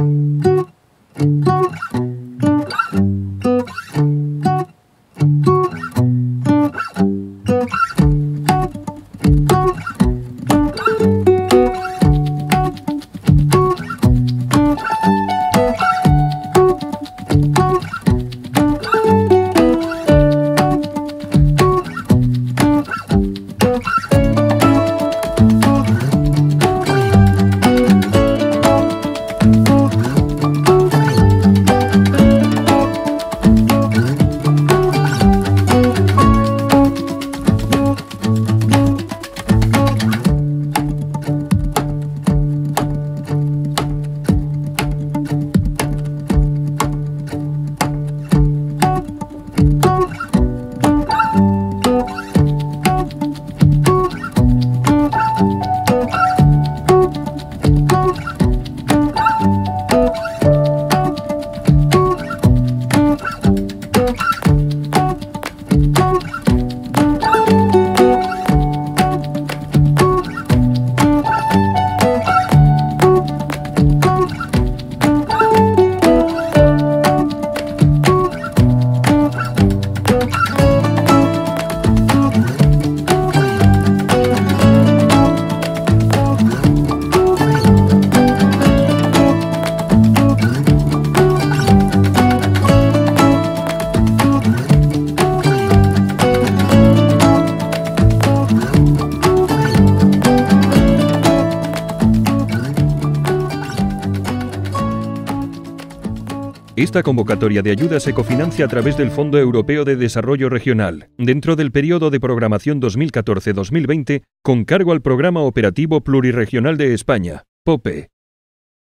you Esta convocatoria de ayuda se cofinancia a través del Fondo Europeo de Desarrollo Regional, dentro del periodo de programación 2014-2020, con cargo al Programa Operativo Pluriregional de España, POPE.